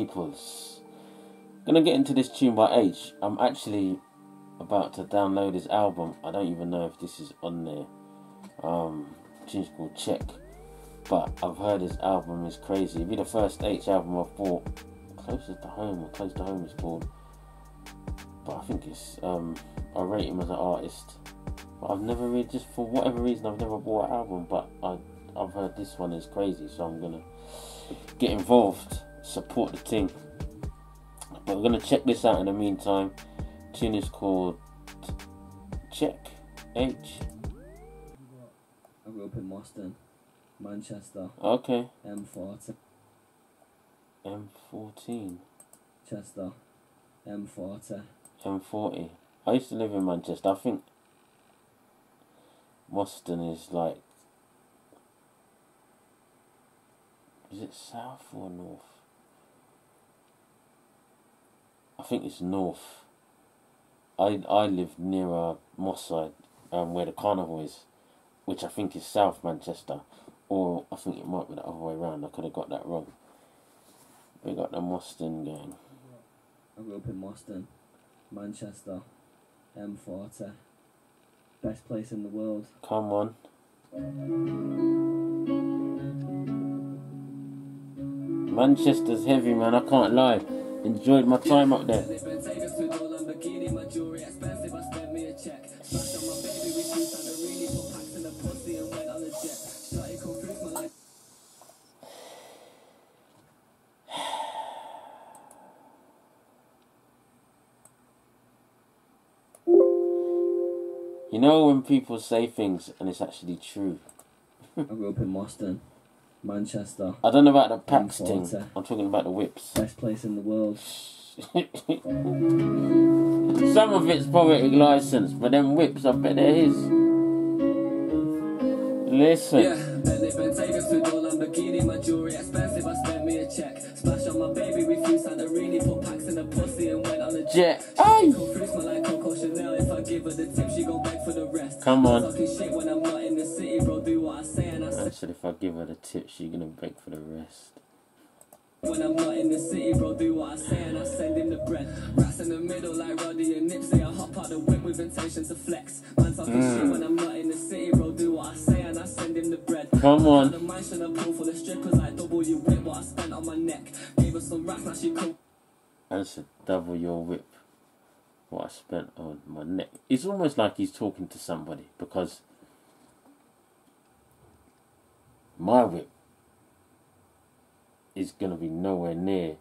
peoples. Gonna get into this tune by Aitch. I'm actually about to download his album. I don't even know if this is on there. Um, tune's called Cheque. But I've heard his album is crazy. It'd be the first Aitch album I've bought. Closest to home, or close to home is called. But I think it's um, I rate him as an artist. But I've never really, just for whatever reason, I've never bought an album. But I, I've heard this one is crazy, so I'm gonna get involved, support the team. But we're gonna check this out in the meantime. Tune is called Cheque Aitch. I grew up in Moston, Manchester, Okay, M40, M14, Chester, M40. M40. I used to live in Manchester. I think Moston is like. Is it south or north? I think it's north. I I live nearer Moss Side, um, where the carnival is, which I think is South Manchester, or I think it might be the other way around. I could have got that wrong. We got the Moston gang. I grew up in Moston, Manchester, M40. Best place in the world. Come on. Manchester's heavy, man. I can't lie. Enjoyed my time up there. You know when people say things and it's actually true. I grew up in Moston, Manchester. I don't know about the packs thing. I'm talking about the whips. Best place in the world. Some of it's poetic license, but them whips, I bet they're his. Listen. Yeah, Bentley Bentayga, Sudo, Lamborghini, my jewelry expensive. I spent me a check. Splash on my baby, Santorini, put packs in the pussy and went on a Jet. Aye. Cool fruit said if I give her the tip, she gonna beg for the rest. When I'm not in the city, bro, do what I say and I send him the bread. Rats in the middle like Roddy and Nipsey. I hop out the whip with intention to flex. Man talking mm. shit when I'm not in the city, bro. Do what I say and I send him the bread. Come The on. mansion a pool full of strippers like double you whip what I spent on my neck. Gave her some racks, now she come. I said double your whip. What I spent on my neck. It's almost like he's talking to somebody because my whip is gonna be nowhere near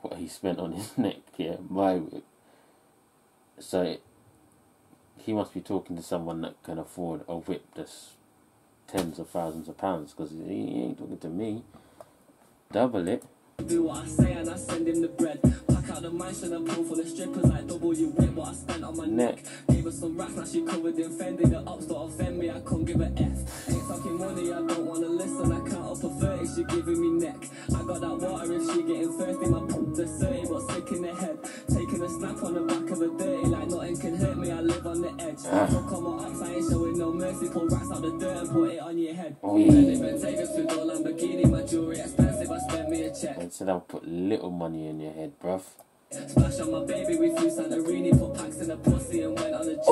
what he spent on his neck. Yeah, my whip. So he must be talking to someone that can afford a whip that's tens of thousands of pounds because he ain't talking to me. Double it. Do what I say and I send him the bread. Out the mansion and pool full of strippers like double you whip what I spent on my neck. Gave her some racks, now she covered in Fendi. The ups don't offend me, I can't give a F. Ain't talking money, I don't wanna listen. I count up a 30, she giving me neck. I got that water if she getting thirsty. My pump to 30, but sick in the head. Taking a snap on the back of a dirty, like nothing can hurt me. I live on the edge. Ah. Fuck on my ups, I ain't showing no mercy. Pull racks out the dirt and put it on your head. Oh, Bentley Bentayga, Sudo, Lamborghini, my jewelry expensive. I spent me a check. And said I'll put little money in your head, bruv. Splash on my baby, refused Santorini, put packs in the pussy and went on a jet.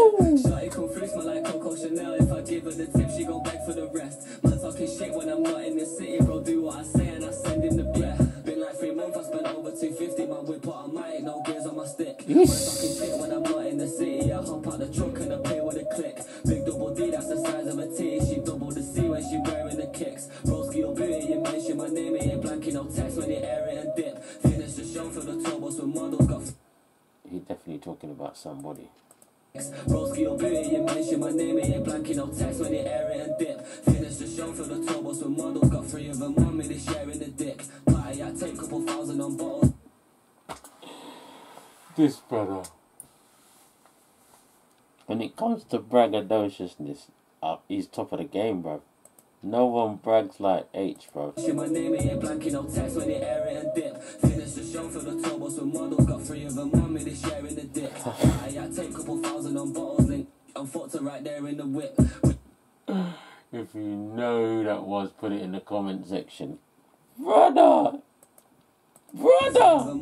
Shotty come through, smell like Coco Chanel. If I give her the tip, she gon' beg for the rest. Man talking shit when I'm not in the city, bro. Do what I say and I send him the bread. Been like three months, I spent over 250. My whip automatic, no gears on my stick. Man talking shit when I'm not in the city. I hop out the trunk and I talking about somebody. Broski or booty, you mention my name, it ain't blanking no text when you air it and dip. Finish the show for the turbos with models, got three of them on me, they sharing the dick. Party, I take couple thousand on bottles. This brother. When it comes to braggadociousness, uh, he's top of the game, bro. No one brags like Aitch, bro. My name, ain't blanking no text when you air it and dip. Finish the show for the turbos with models, got three of them on me, they sharing the dick. Party, I take a couple thousand on bottles, and I'm fucked her right there in the whip. If you know who that was, put it in the comment section. Brother! Brother!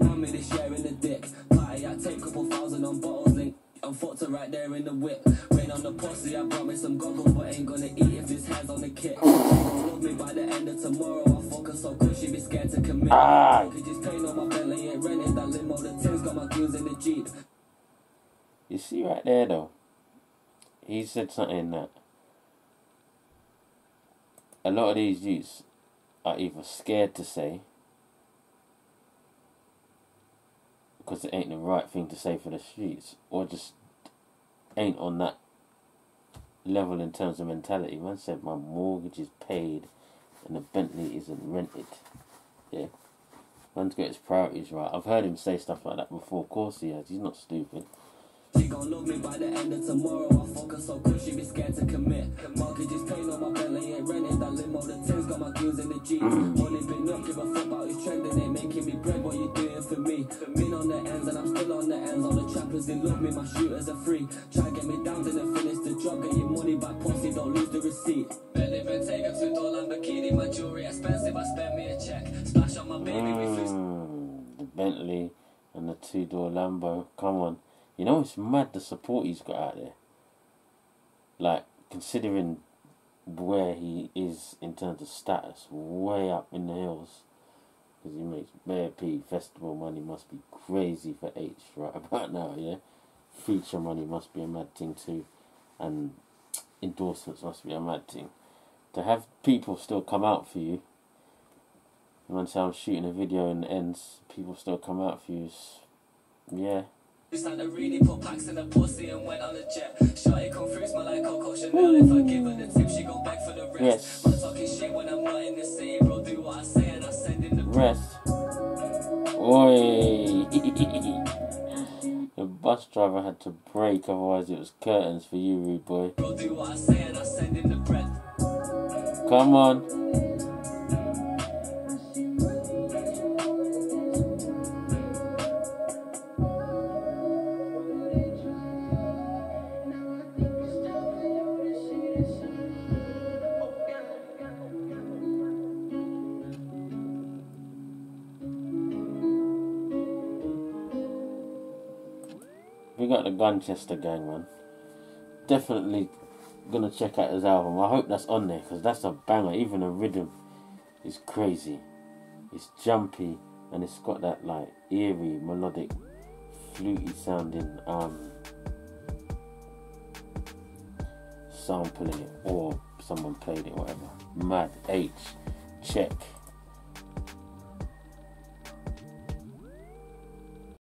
The mummy this year in the dick. Party, I take couple thousand on bottles, link. I'm fucked her right there in the whip. Rain on the pussy, I brought me some goggles, but ain't gonna eat if this hair's on the kick. She gon' love me by the end of tomorrow. I fuck her so good, she be scared to commit. Ah. Could just paint on my belly, ain't renting that limo. The Tim's got my goons in the Jeep. You see right there though, he said something that a lot of these youths are either scared to say because it ain't the right thing to say for the streets, or just ain't on that level in terms of mentality. Man said my mortgage is paid and the Bentley isn't rented. Yeah. Man's got his priorities right. I've heard him say stuff like that before. Of course he has. He's not stupid. She gon' love me by the end of tomorrow. I fuck her so good, she be scared to commit. Mortgage is paid on my belly, ain't that limo. The got my goons in the Jeep. Mm. Money been up, give a fuck about who's trending. Love me, my shooters are free. Try get me down, then finish the job. Get your money back, pussy, don't lose the receipt. Bentley Bentayga, two door Lamborghini. My jewelry expensive, I spend me a check. Splash on my baby, we flew Mm, Bentley and the two door Lambo. Come on. You know, it's mad the support he's got out there. Like, considering where he is in terms of status, way up in the hills. Because he makes bare P. Festival money must be crazy for Aitch right about now, yeah? Feature money must be a mad thing too. And endorsements must be a mad thing. To have people still come out for you once I'm shooting a video and ends, people still come out for you. It's- Yeah. Santorini, put packs in the pussy and went on a jet. Shorty come through, smell like Coco Chanel. If I give her the tip, she go back for the rest. Yes. Man talking shit when I'm not in the city, bro. Do what I say and I send in the Rest. Oi! bus driver had to brake, otherwise it was curtains for you, rude boy. bro. Do Got the Gunchester gang, man. Definitely gonna check out his album. I hope that's on there because that's a banger. Even the rhythm is crazy. It's jumpy and it's got that like eerie, melodic, fluty sounding um sample in it or someone played it, whatever. Mad Aitch Cheque.